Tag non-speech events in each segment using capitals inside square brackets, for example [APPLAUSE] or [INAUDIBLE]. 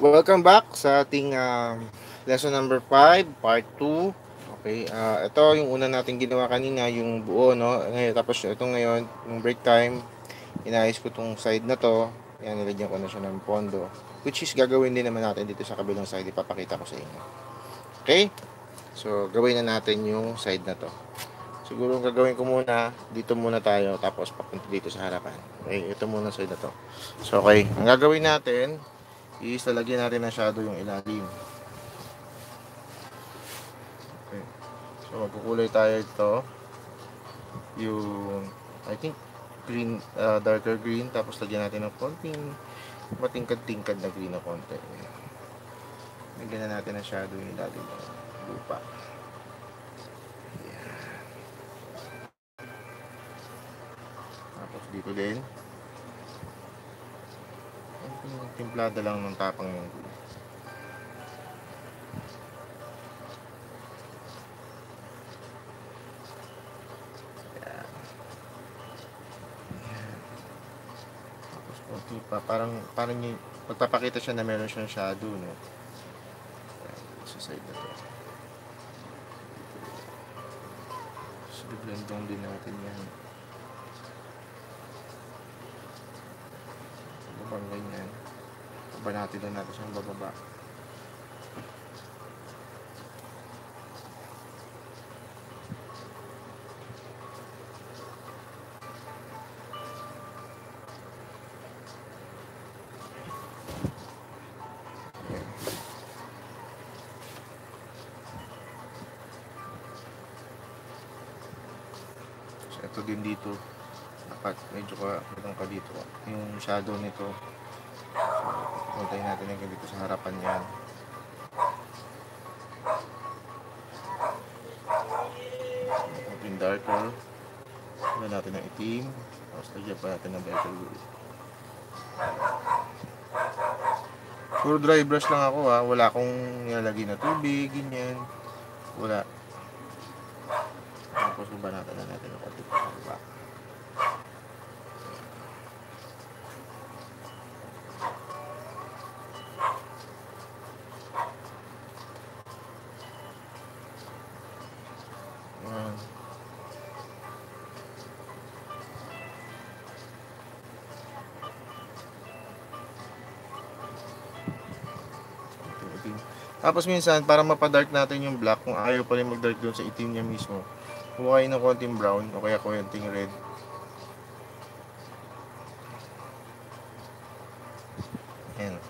Welcome back sa ating um, lesson number 5, part 2. Okay, uh, ito yung una natin ginawa kanina, yung buo, no? Ngayon, tapos ito ngayon, yung break time, inayos ko tong side na to. Yan, nilagyan ko na siya ng pondo. Which is gagawin din naman natin dito sa kabilang side, ipapakita ko sa inyo. Okay? So, gawin na natin yung side na to. Siguro ang gagawin ko muna, dito muna tayo, tapos papunta dito sa harapan. Okay, ito muna side na to. So, okay, ang gagawin natin, is lalagyan natin ng shadow yung ilalim. Okay. So, magkukulay tayo ito. Yung, I think, green, uh, darker green. Tapos, lagyan natin ng konting matingkad-tingkad na green na konti. Lagyan na natin ng shadow yung ilalim ng lupa. Tapos, dito din. Konting timplada lang ng tapang yung. Tapos konti pa. Parang, parang yung, magpapakita siya na meron siyang shadow, no? Sa side na to. So, blendong din natin yan. Babang ganyan. Baba natin lang natin siyang bababa. So, ito din dito dapat medyo ka meron ka dito. Yung shadow nito. So, puntayin natin yung dito sa harapan yan yung darker. Wala natin ng itim. Tapos lagyan pa natin ng better blue puro dry brush lang ako ha? Wala akong nilalagay na tubig ganyan. Wala Tapos minsan, para mapadark natin yung black, kung ayaw pa rin mag-dark doon sa itim niya mismo, kayo ng konting brown o kaya konting red. Ayan.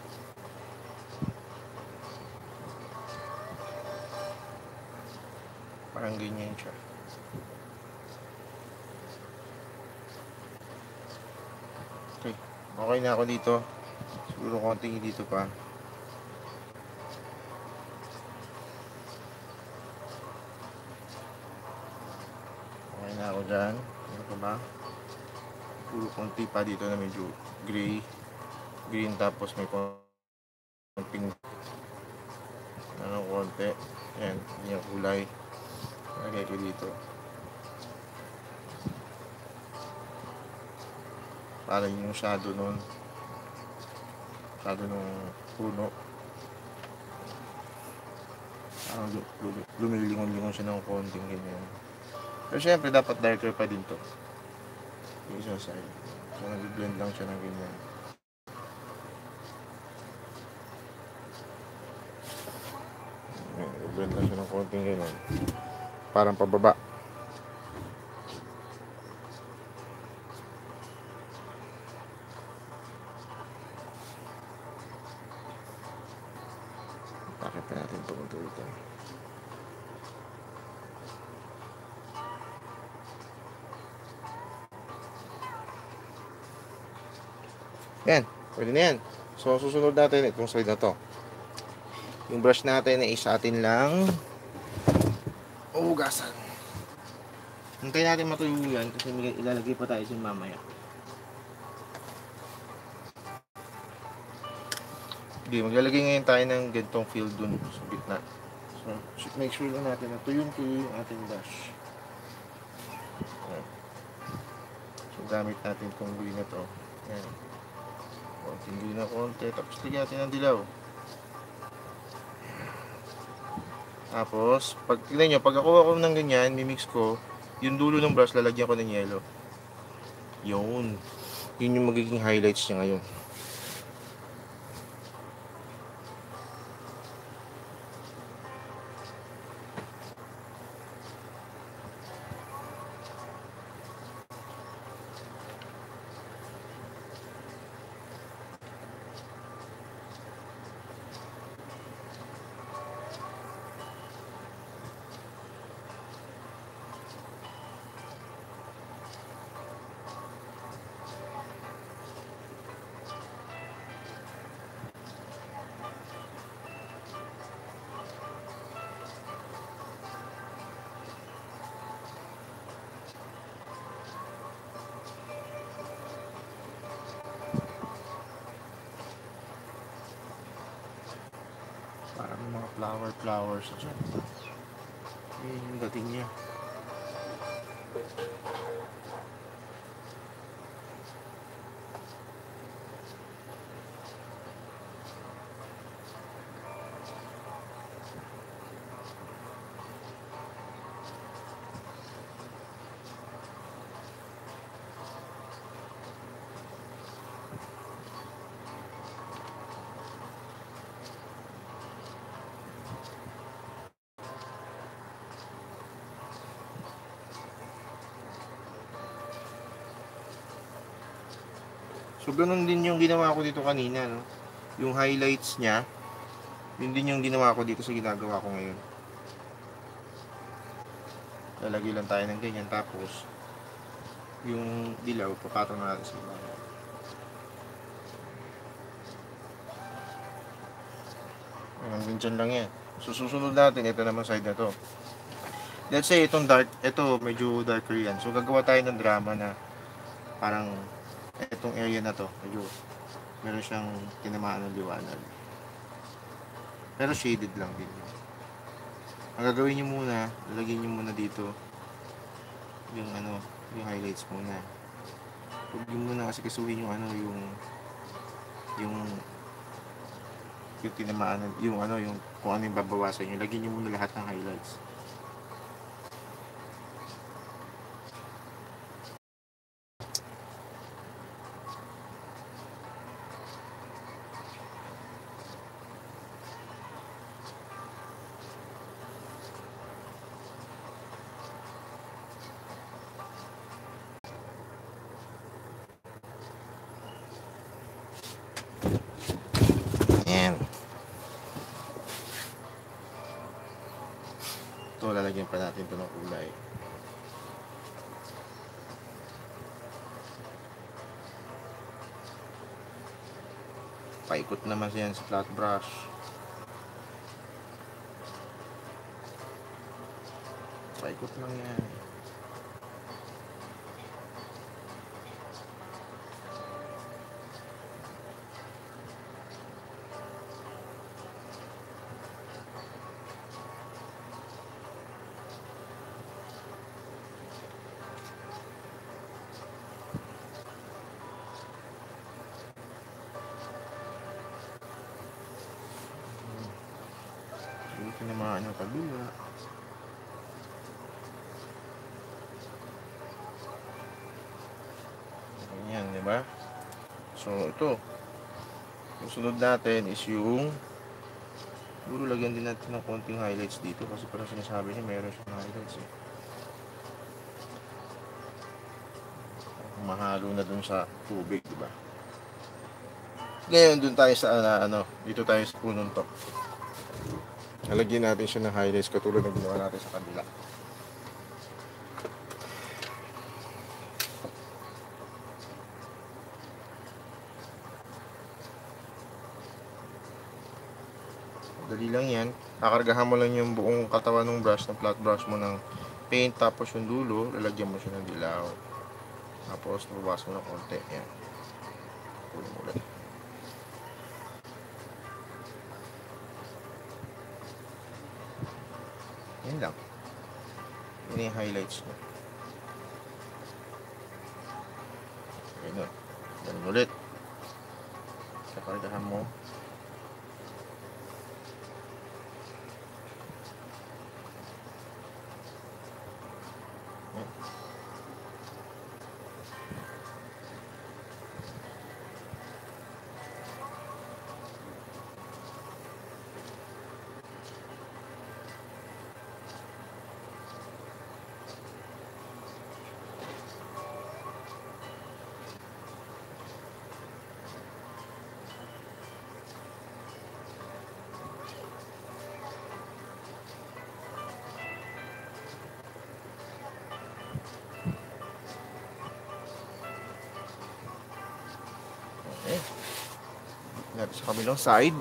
Parang ganyan siya. Okay. Okay na ako dito. Siguro konting dito pa. Dyan. Ano pa ba? Puro konti pa dito na medyo gray. Green tapos may konting ano konti. Ayan, yung kulay. Lagay ko dito. Para yung shadow nun. Shadow nung puno. Parang lu- lu- lumilingon-lingon siya ng konting ganyan. Pero syempre, dapat darker pa din to. Yung isang side. So, nag-blend lang siya ng ganyan. Ayan, Blend lang siya ng konting ganyan. Parang pababa. Pwede na yan. So, susunod natin itong side na to. Yung brush natin ay sa atin lang uhugasan. Hintayin natin matuyo yan kasi ilalagay pa tayo sa mamaya. Hindi, maglalagay ngayon tayo ng gantong field dun sa gitna. So, make sure lang natin na tuyong-tuyo yung ating brush. Ayan. So, gamit natin itong glue na to. Ayan. Kontindi na konti. Tapos ligatin ang dilaw. Tapos, pag, tignan nyo, pag ako ako ng ganyan, mimix ko, yung dulo ng brush, lalagyan ko ng yellow. Yun. Yun yung magiging highlights niya ngayon. Flowers dyan. Yun yung dating niya. So, ganun din yung ginawa ko dito kanina, no? Yung highlights niya, yun din yung ginawa ko dito sa ginagawa ko ngayon. Lalagay lang tayo ng ganyan, tapos, yung dilaw, papatong natin sa ibabaw. Hanggang dyan lang yan. So, susunod natin, ito naman side na to. Let's say, itong dark, ito, medyo darker yan. So, gagawa tayo ng drama na parang itong area na to, medyo meron siyang tinamaan ng liwanag. Pero shaded lang din. Ang gagawin nyo muna, lalagyan nyo muna dito yung ano, yung highlights muna. Huwag nyo muna kasi kasuhin yung ano, yung yung yung tinamaan, ng- yung ano, yung kung ano yung babawasan nyo. Lagyan nyo muna lahat ng highlights. Ayan. Ito, lalagyan pa natin ito ng kulay. Paikot naman siya sa flat brush. Paikot lang yan. Hindi tinamaan yung kabila. Ganyan, di ba? So, ito. Yung sunod natin is yung Siguro lagyan din natin ng konting highlights dito kasi parang sinasabi niya meron siyang highlights eh. Mahalo na dun sa tubig, di ba? Ngayon, dun tayo sa ah, ano, dito tayo sa punong to. Nalagyan natin siya ng highlights katulad ng ginawa natin sa kabila. Dali lang yan. Kakargahan mo lang yung buong katawan ng brush, ng flat brush mo ng paint. Tapos yung dulo, lalagyan mo siya ng dilaw. Tapos, nababas mo ng konti. Yan. Pulo mo ulit. Yan lang. Yan yung highlights mo. Ganun. Ganun ulit. Kakargahan mo. Sa kabilang side.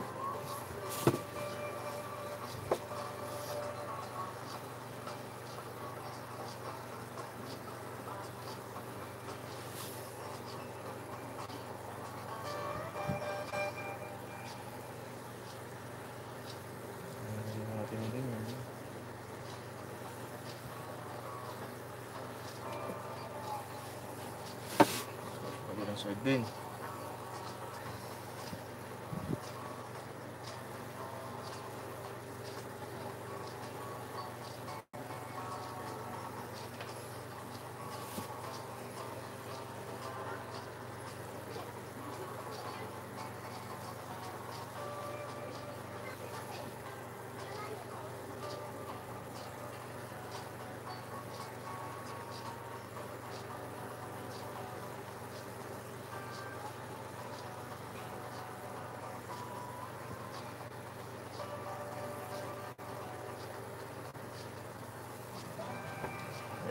Side din.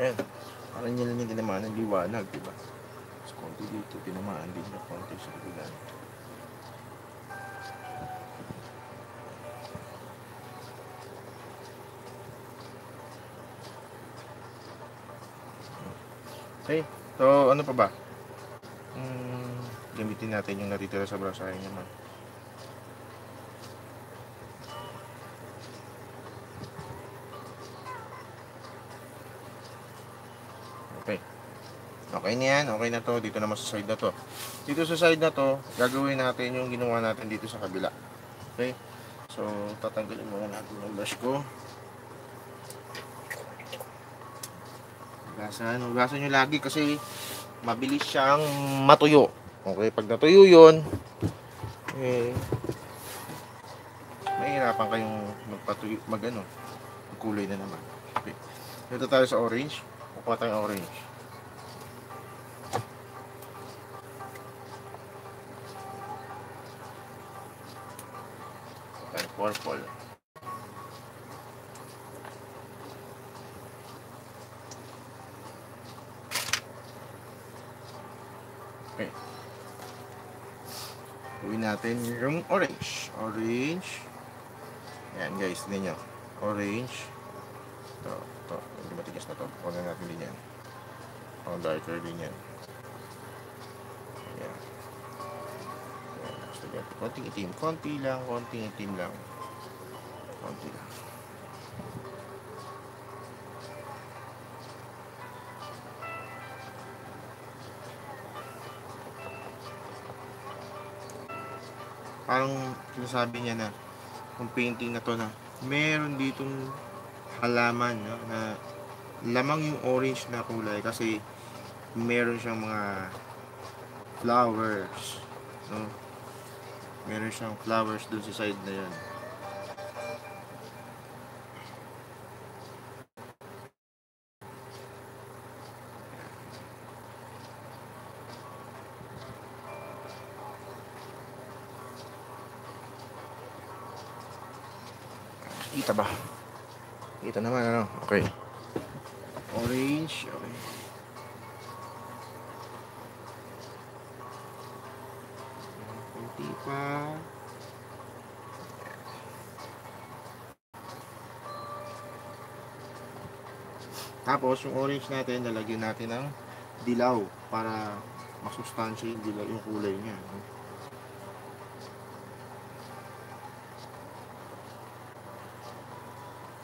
Ayan. Parang niya tinamaan ng liwanag, di ba? Mas konti dito, tinamaan din na konti sa kabilang. Okay, so ano pa ba? Hmm, gamitin natin yung natitira sa brasahe niya man. Okay. Okay na yan. Okay na to. Dito naman sa side na to. Dito sa side na to, gagawin natin yung ginawa natin dito sa kabila. Okay? So, tatanggalin muna natin yung brush ko. Hugasan. Hugasan nyo lagi kasi mabilis siyang matuyo. Okay? Pag natuyo yun, eh, mahirapan kayong magpatuyo, mag ano, magkulay na naman. Okay. Dito tayo sa orange. Kukuha tayong orange. Tayo purple. Okay. Gawin natin yung orange. Orange. Yan guys, tignan nyo. Orange. Ito, ito. Medyo matigas na to. Huwag na natin din yan. O, darker din yan. Yan. Yan. Konting itim. Konti lang. Konting itim lang. Konti lang. Parang sinasabi niya na yung painting na to na meron ditong halaman no, na lamang yung orange na kulay kasi meron siyang mga flowers no meron siyang flowers dun sa side na yan. Kita ba? Kita naman ano? Okay. Orange okay pa. Tapos yung orange natin lalagyan natin ng dilaw para masustansya yung dilaw yung kulay niya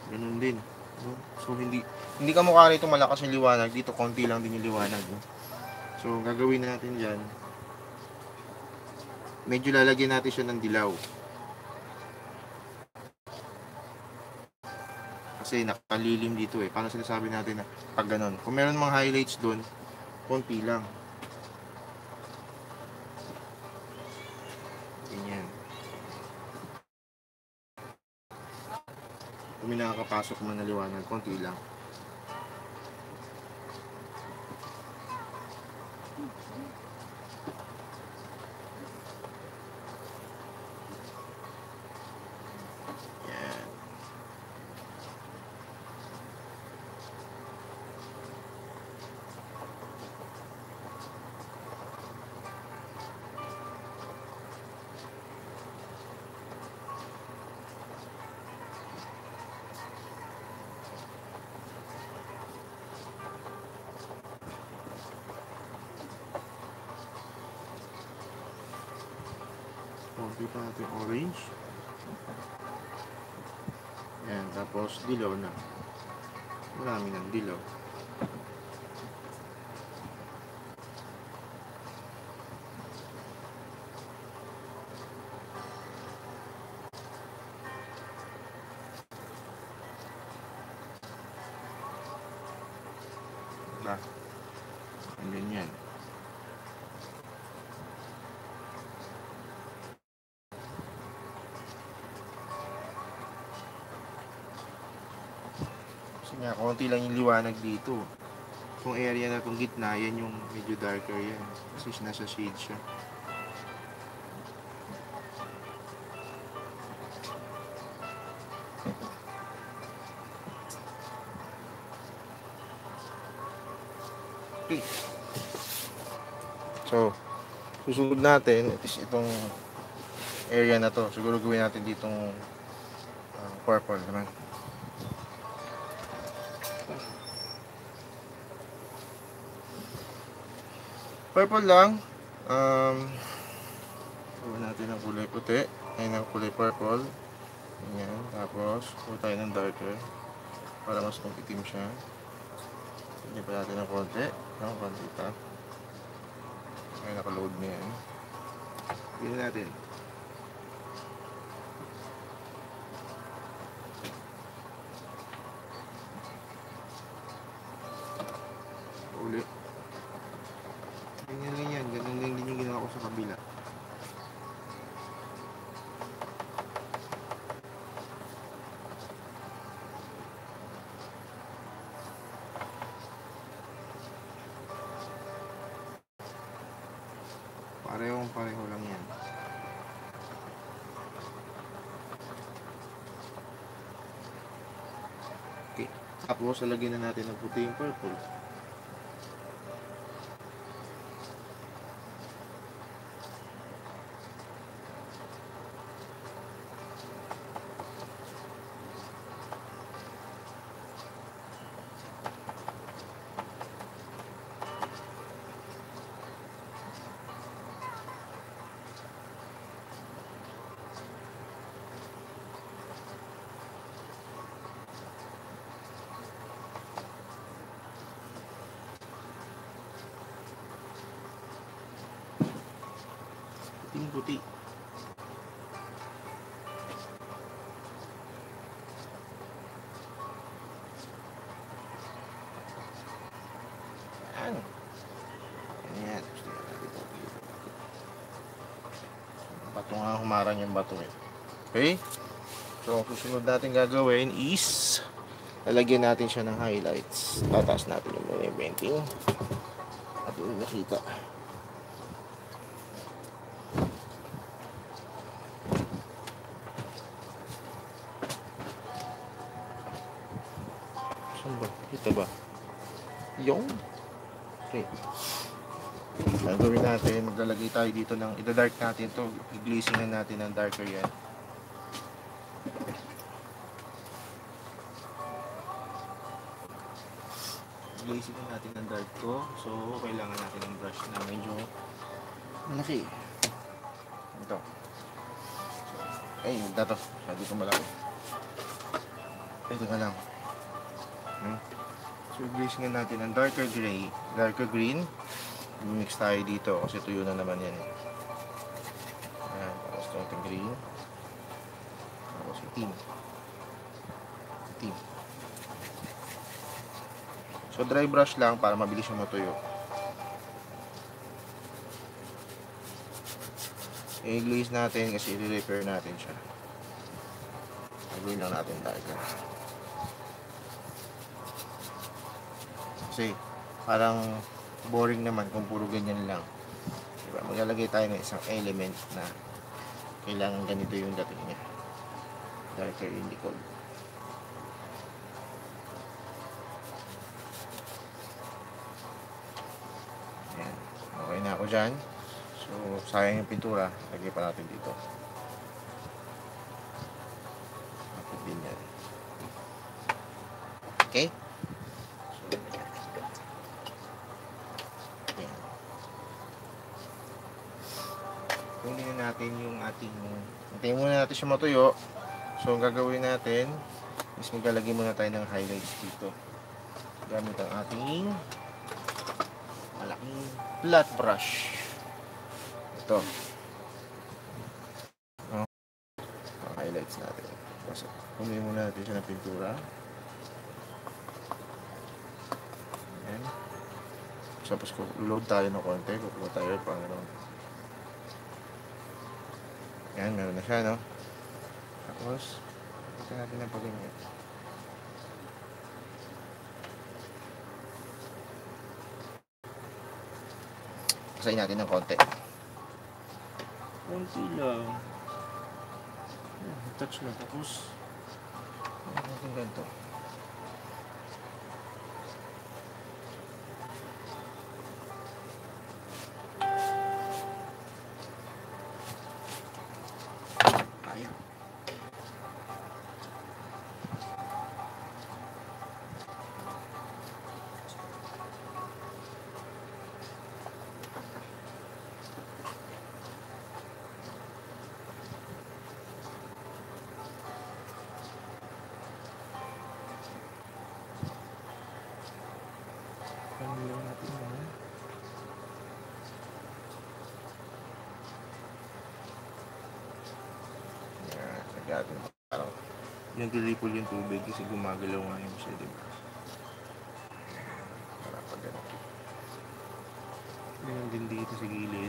ganun din so hindi hindi ka mukha rito malakas yung liwanag. Dito konti lang din yung liwanag so gagawin natin dyan medyo lalagyan natin siya ng dilaw. Kasi nakalilim dito eh. Paano sinasabi natin na pag ganun? Kung meron mga highlights doon konti lang. Ganyan. Kung may nakakapasok man na liwanag konti lang pa natin orange. Ayan, tapos dilaw na. Marami ng dilaw. Diba? Ang ganyan. Kasi nga, konti lang yung liwanag dito. Kung area na itong gitna, yan yung medyo darker yan. Kasi nasa shade siya. Okay. So, susunod natin is itong area na to. Siguro gawin natin ditong uh, purple naman. Purple lang. Um, gawin natin ng kulay puti. Ayun ang kulay purple. Ganyan. Tapos, gawin tayo ng darker. Para mas kumitim siya. Hindi pa natin ng konti. No, konti pa. Ay, nakaload na yan. Bili natin. Uli. Ganyan lang yan. Ganun lang din yung ginawa ko sa kabila. Parehong pareho lang yan. Okay. Tapos, lalagyan na natin ng puti yung purple. Puting puti. Ano? Ayan. Gusto nga natin ito. Bato humarang yung bato eh. Okay? So, ang susunod natin gagawin is lalagyan natin siya ng highlights. Tataas natin yung mga painting. At yung nakita. Tayo dito ng, ida-dark natin to i-glazingan natin ng darker yan. Glazingan natin ng dark ko. So, kailangan natin ng brush na medyo malaki. Ito. So, ay, to. Sabi ko malaki. Ito ka lang. Hmm? So, glazingan natin ng darker gray, darker green. Mix tayo dito kasi tuyo na naman yan. eh. Ayan, tapos darker green. Tapos itim. Itim. So, dry brush lang para mabilis yung matuyo. I-glaze natin kasi i-repair natin siya. Gagawin lang natin darker. Kasi parang boring naman kung puro ganyan lang. Diba? Maglalagay tayo ng isang element na kailangan ganito yung dating niya. Darker in the cold. Ayan. Okay na ako dyan. So, sayang yung pintura. Lagay pa natin dito. Yan. Okay? Natin siya matuyo. So, ang gagawin natin is maglalagay muna tayo ng highlights dito. Gamit ang ating malaking flat brush. Ito. Oh. Ang highlights natin. So, Pumili muna natin siya ng pintura. Ayan. Tapos load tayo ng konti. Kukuha tayo pang ano. Ayan, meron na siya, no? Tapos, ito natin ang pag-init. Pasayin natin ng konti. Konti lang. Touch lang. Tapos, ayan natin ganito. Yan, nagatin. Parang nagre-ripple yung tubig kasi gumagalaw nga yung siya, di ba? Para pag ano. Ganyan din dito sa gilid.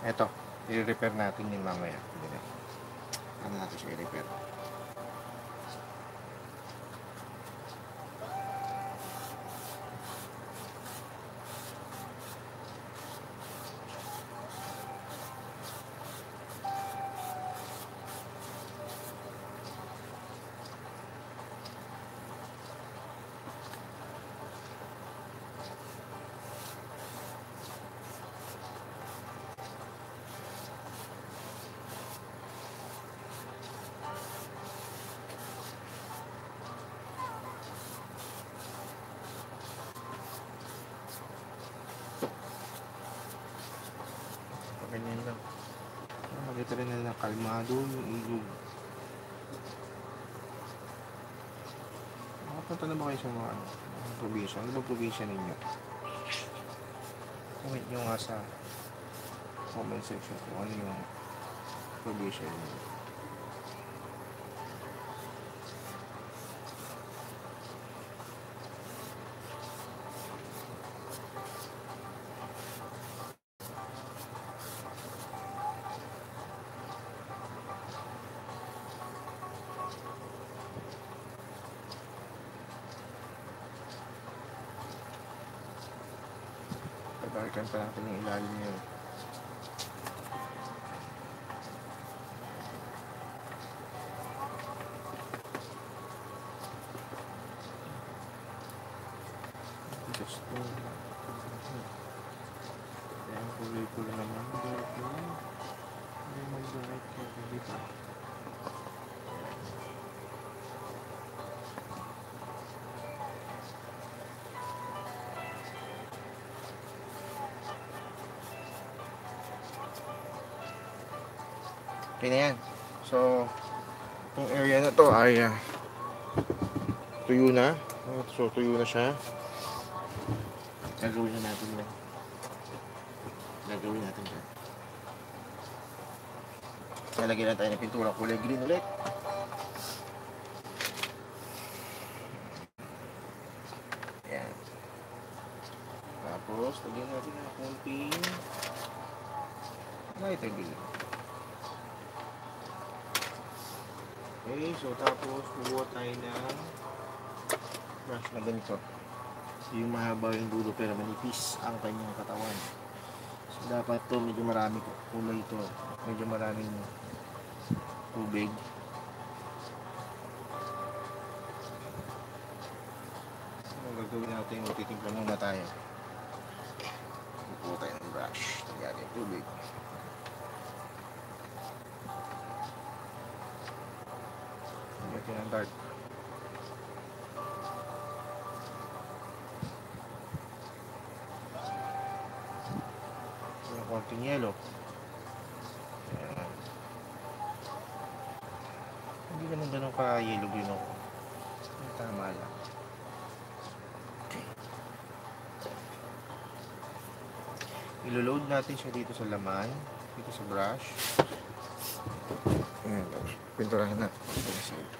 Eto, i-repair natin yung mamaya. Ano natin siya i-repair? Ganyan lang. Ah, Makita rin nila kalmado yung ilog. Nakapunta na ba kayo sa mga ano, probinsya? Ano ba probinsya ninyo? Comment nyo nga sa comment section kung ano yung probinsya ninyo. Pa natin yung ilalim niya. Just to... Kaya ang kulay ko naman. Hindi mag-bright kaya dito. Okay na yan. So, itong area na to ay ah, tuyo na. So, tuyo na siya. Gagawin na natin yan. Gagawin natin yan. Lalagyan na tayo ng pintura kulay green ulit. Ayan. Tapos, lagyan natin ng konting lighter green. Okay, so tapos kukuha tayo ng brush na ganito. Yung mahaba yung dulo pero manipis ang kanyang katawan. So dapat to medyo marami kulay ito. Medyo maraming tubig. So gagawin natin, magtitimpla muna tayo. Kukuha tayo ng brush. Lagyan natin yung tubig. Lagyan natin ng dark. Yung konting yellow. Ayan. Hindi naman ganun ka-yellow yun ako. Yung Tama lang. Okay. Ilo-load natin siya dito sa laman. Dito sa brush. Ayan. Pinturahan na. Ayan. Lagyan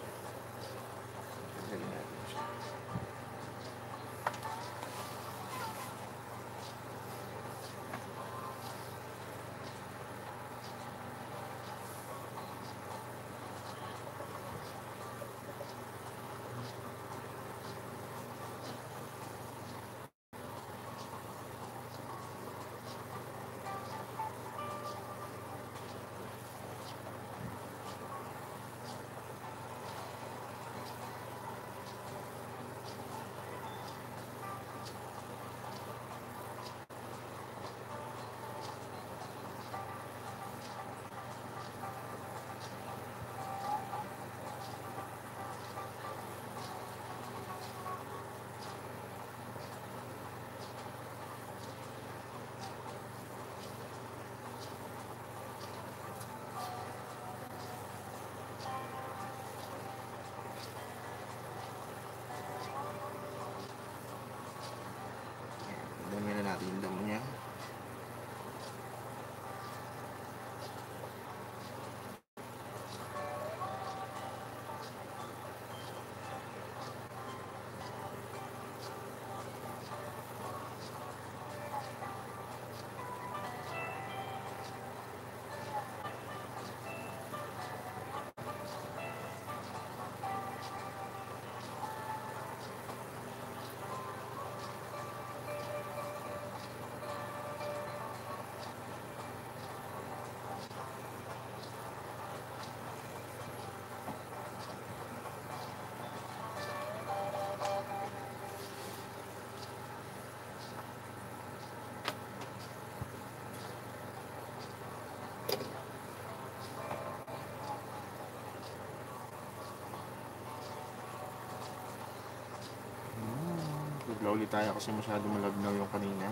Ulit tayo kasi masyado malabnaw yung kanina.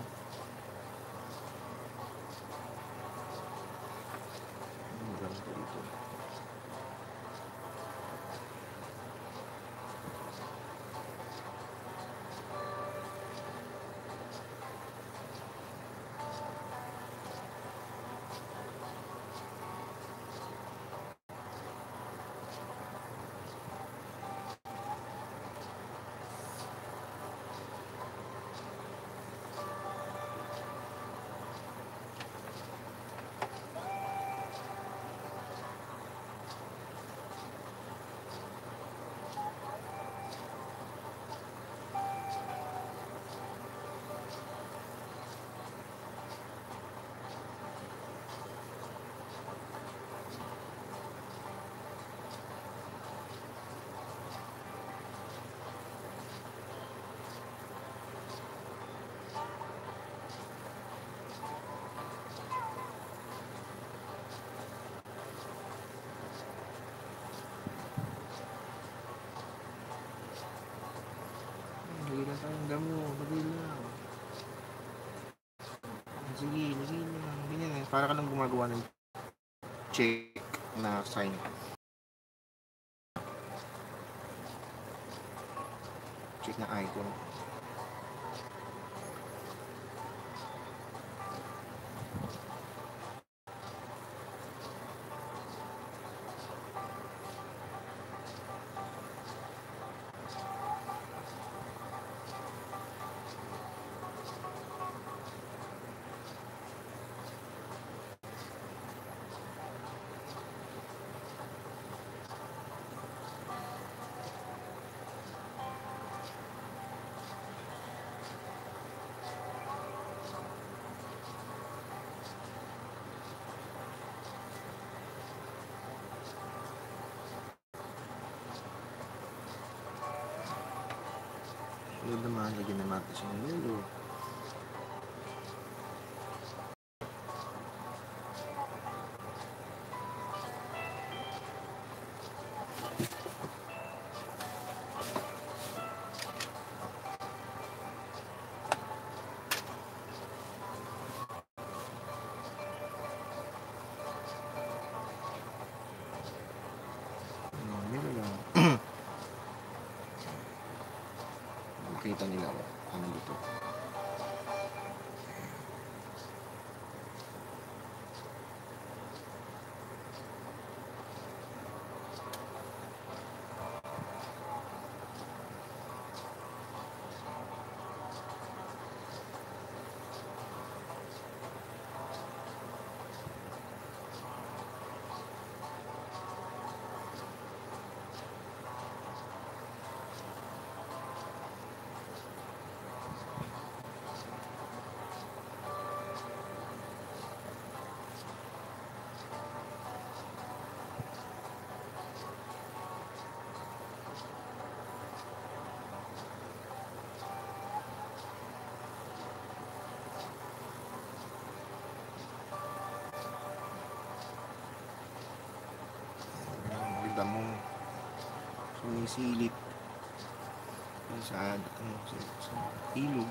Ano ganito dito? Damo. Lagay lang. Sige, lang. Ganyan eh. Para ka nang gumagawa ng check na sign. check na icon. Sunod naman, lagyan na natin siya ng Maganda mo. Sumisilip. Sa, ano, sa, sa ilog.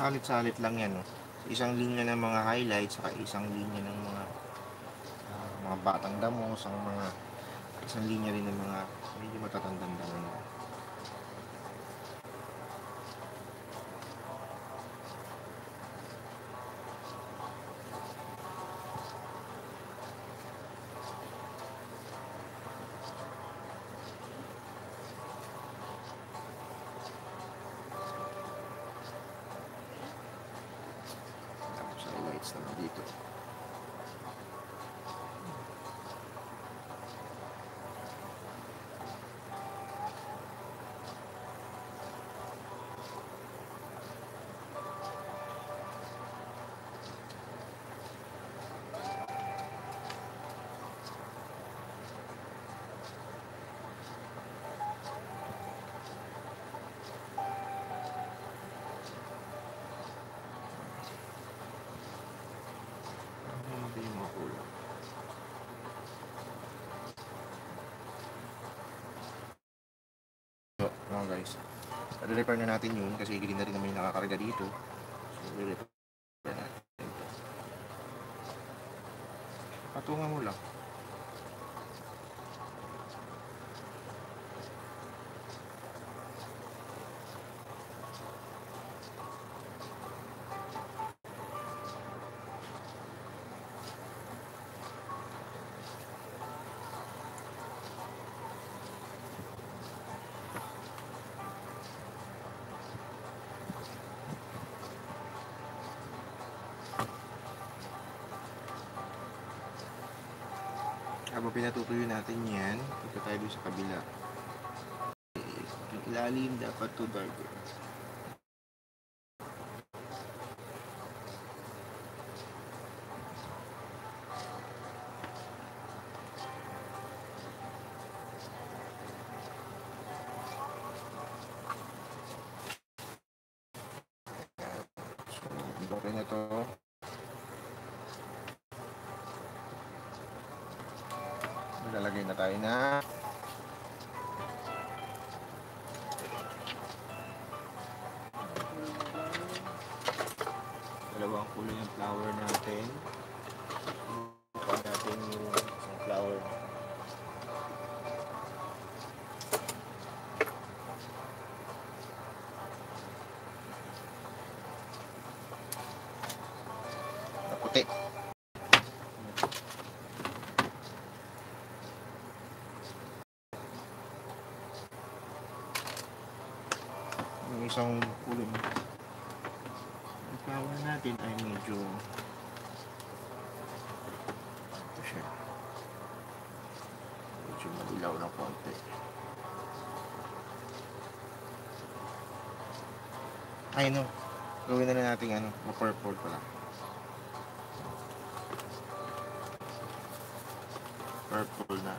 Salit-salit lang yan. No? Isang linya ng mga highlights, saka isang linya ng mga ah, mga batang damo, isang mga isang linya rin ng mga medyo matatandang damo. Tapos highlights naman dito. Mga guys. I-repair na natin yun kasi hindi na rin naman yung nakakarga dito. So, i-repair natin ito. Patungan mo lang. Sa kabila. Eh, ilalim dapat to darker. So, isang kulay ang flower natin ay medyo ito siya. Medyo madilaw na konti. Ay no. Gawin na lang natin ano ma-purple pala. Purple na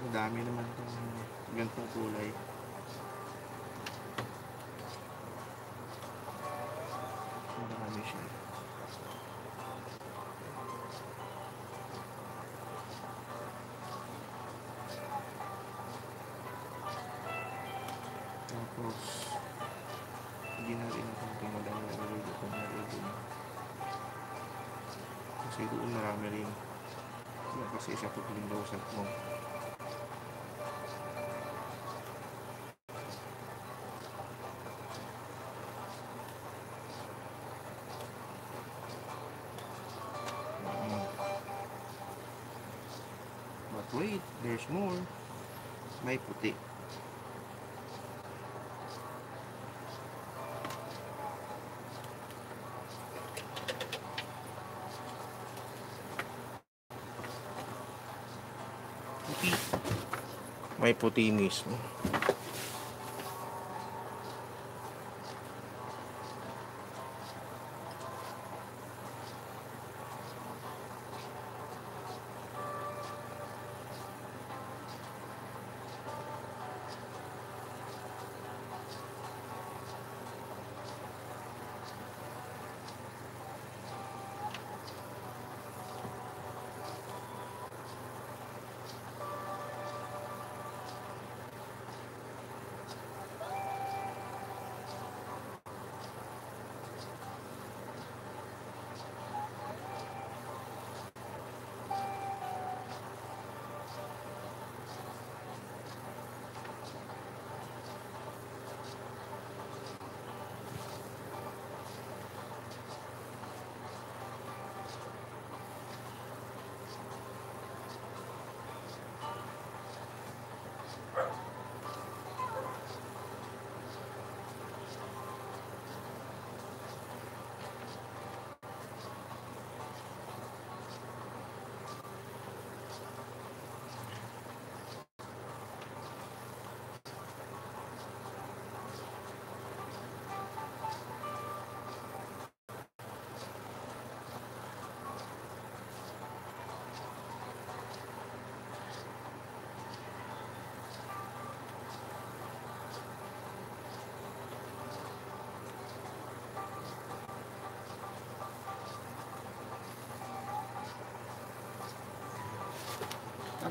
Ang dami naman itong gantong kulay. Ang dami siya. Tapos, hindi na rin itong pinadala na rin ito na rin. Kasi doon marami rin. Kasi siya tutuloy daw sa mo. Wait, there's more. May puti. Puti. may puti mismo.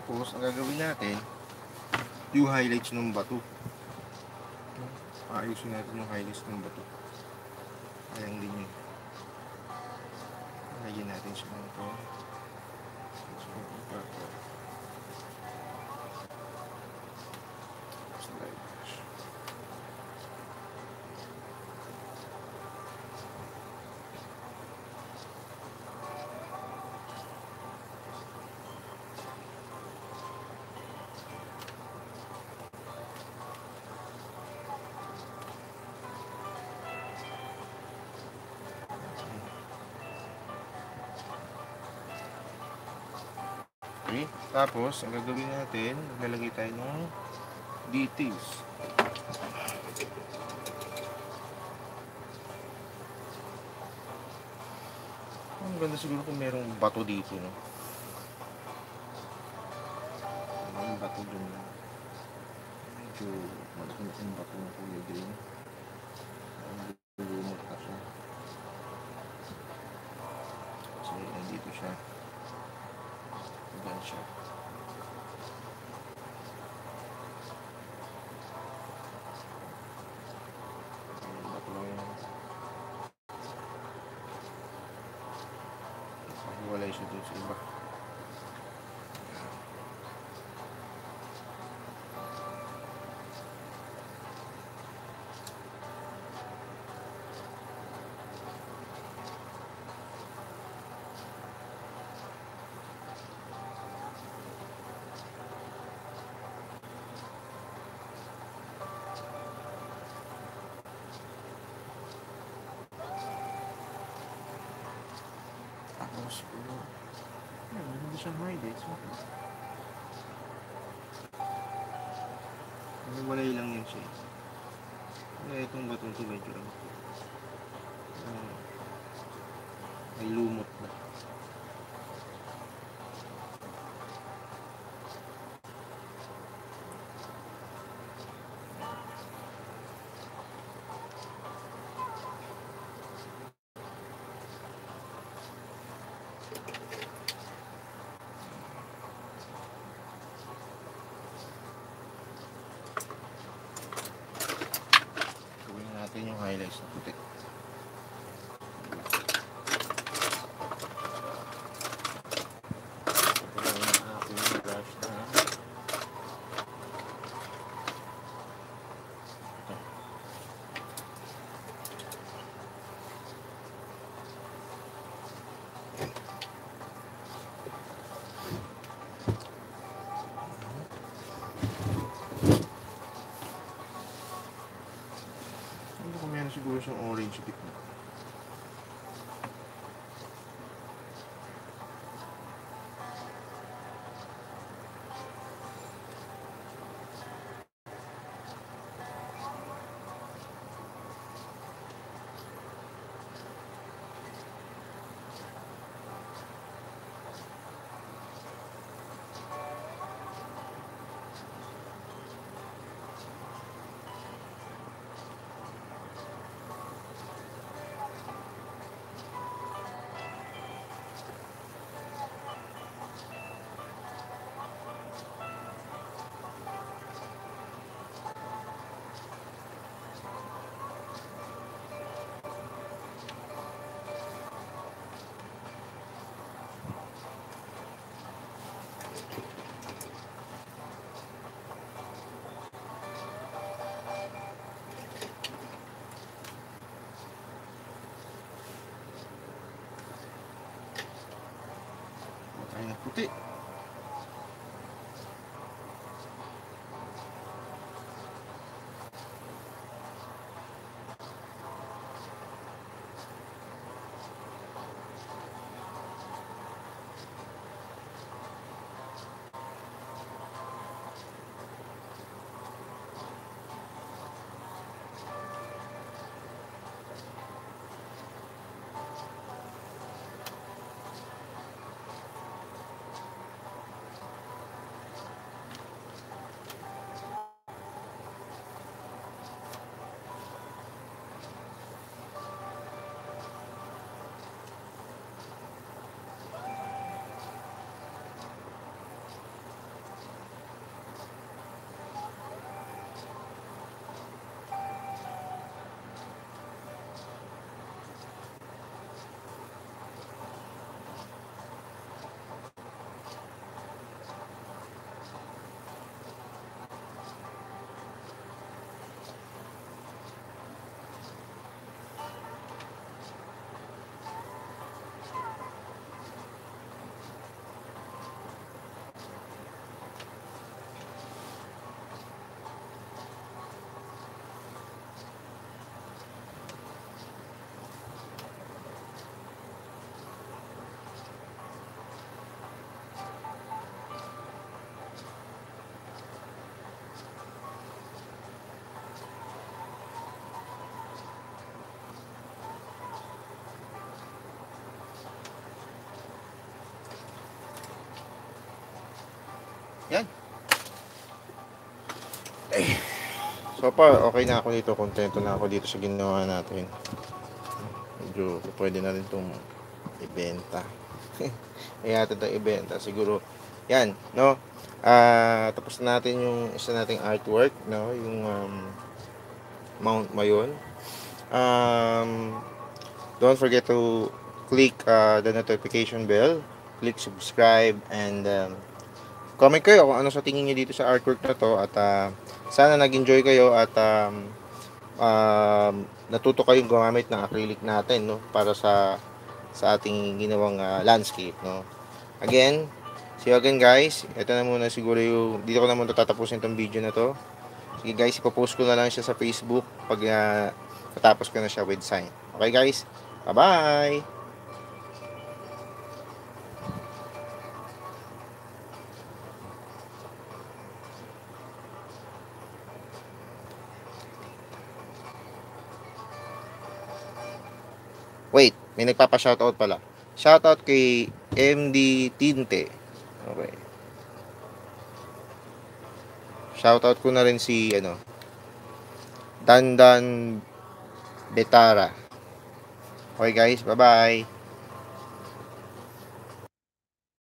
Tapos, ang gagawin natin, yung highlights ng bato. Paayusin natin yung highlights ng bato. Ayan din yun. Lagyan natin siya ng ito. Tapos, ang gagawin natin, maglalagay tayo ng details. Ang ganda siguro kung merong bato dito, no? May bato dun. Medyo malaki na yung bato ng kulay green. Ang lumot na siya. Kasi nandito siya. Diyan siya. Ayun, bato lang yun. Hiwalay siya dun sa Tapos, puro. Ayun, hindi siyang highlights. Walay lang yun siya. Kaya itong batong to medyo ano. ah, may lumot na. Gawin na natin yung highlights na yung orange dito. Siguro siyang orange Yan. Eh. So far, okay na ako dito. Kontento na ako dito sa ginawa natin. Medyo pwede na rin itong ibenta. [LAUGHS] Kaya natin itong ibenta. Siguro, yan, no? Ah, tapos na natin yung isa nating artwork, no? Yung um, Mount Mayon. Um, don't forget to click uh, the notification bell, click subscribe, and um, comment kayo kung ano sa tingin niyo dito sa artwork na to at uh, sana nag-enjoy kayo at um, um, natuto kayong gumamit ng acrylic natin no para sa sa ating ginawang uh, landscape no. Again see you again guys. Ito na muna siguro yung dito ko na muna tatapusin itong video na to. Sige guys ipopost ko na lang siya sa facebook pag uh, natapos ko na siya with sign. Okay guys? Bye Wait, may nagpapa-shoutout pala. Shoutout kay MD Tinte. Okay. Shoutout ko na rin si ano Dandan Betara. Okay guys, bye-bye.